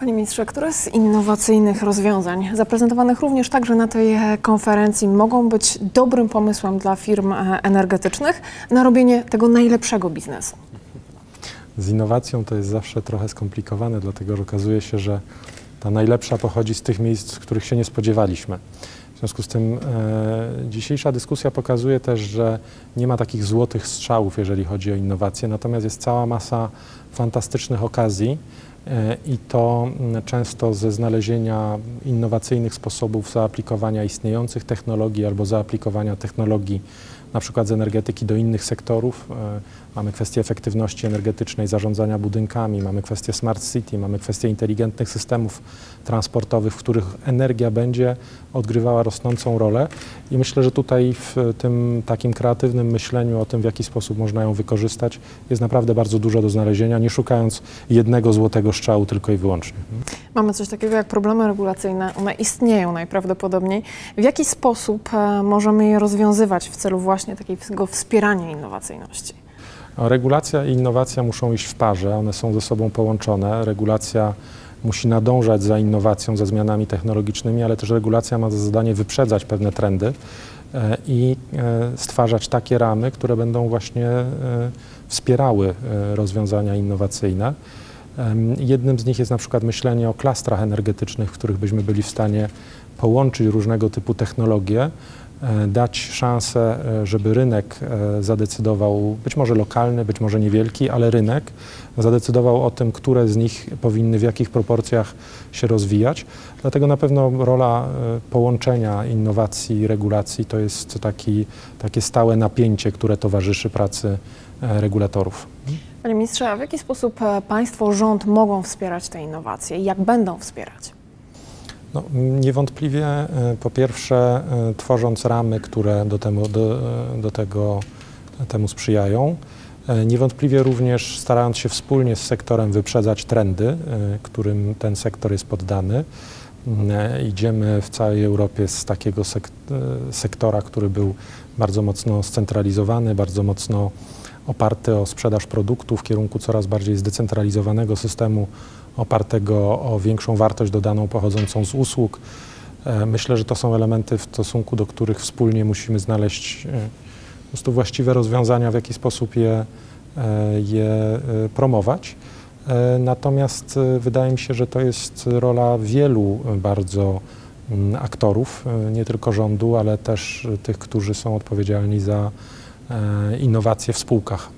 Panie ministrze, które z innowacyjnych rozwiązań, zaprezentowanych również także na tej e, konferencji, mogą być dobrym pomysłem dla firm e, energetycznych na robienie tego najlepszego biznesu? Z innowacją to jest zawsze trochę skomplikowane, dlatego że okazuje się, że ta najlepsza pochodzi z tych miejsc, których się nie spodziewaliśmy. W związku z tym e, dzisiejsza dyskusja pokazuje też, że nie ma takich złotych strzałów, jeżeli chodzi o innowacje, natomiast jest cała masa fantastycznych okazji i to m, często ze znalezienia innowacyjnych sposobów zaaplikowania istniejących technologii albo zaaplikowania technologii na przykład z energetyki do innych sektorów. E, Mamy kwestię efektywności energetycznej, zarządzania budynkami, mamy kwestię smart city, mamy kwestię inteligentnych systemów transportowych, w których energia będzie odgrywała rosnącą rolę. I myślę, że tutaj w tym takim kreatywnym myśleniu o tym, w jaki sposób można ją wykorzystać, jest naprawdę bardzo dużo do znalezienia, nie szukając jednego złotego strzału tylko i wyłącznie. Mamy coś takiego jak problemy regulacyjne. One istnieją najprawdopodobniej. W jaki sposób e, możemy je rozwiązywać w celu właśnie takiego wspierania innowacyjności? Regulacja i innowacja muszą iść w parze, one są ze sobą połączone. Regulacja musi nadążać za innowacją, za zmianami technologicznymi, ale też regulacja ma za zadanie wyprzedzać pewne trendy e, i e, stwarzać takie ramy, które będą właśnie wspierały rozwiązania innowacyjne. Jednym z nich jest na przykład myślenie o klastrach energetycznych, w których byśmy byli w stanie połączyć różnego typu technologie, E, dać szansę, e, żeby rynek e, zadecydował, być może lokalny, być może niewielki, ale rynek zadecydował o tym, które z nich powinny w jakich proporcjach się rozwijać. Dlatego na pewno rola połączenia innowacji i regulacji to jest taki, takie stałe napięcie, które towarzyszy pracy regulatorów. Panie ministrze, a w jaki sposób państwo, rząd mogą wspierać te innowacje i jak będą wspierać? No, niewątpliwie e, po pierwsze e, tworząc ramy, które do, temu, do, e, do tego temu sprzyjają. Niewątpliwie również starając się wspólnie z sektorem wyprzedzać trendy, którym ten sektor jest poddany. Idziemy w całej Europie z takiego sektora, który był bardzo mocno scentralizowany, bardzo mocno oparty o sprzedaż produktów w kierunku coraz bardziej zdecentralizowanego systemu opartego o większą wartość dodaną pochodzącą z usług. E, myślę, że to są elementy w stosunku do których wspólnie musimy znaleźć e, po prostu właściwe rozwiązania, w jaki sposób je, e, je promować. Natomiast wydaje mi się, że to jest rola wielu bardzo mm, aktorów, nie tylko rządu, ale też tych, którzy są odpowiedzialni za innowacje w spółkach.